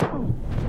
Oh.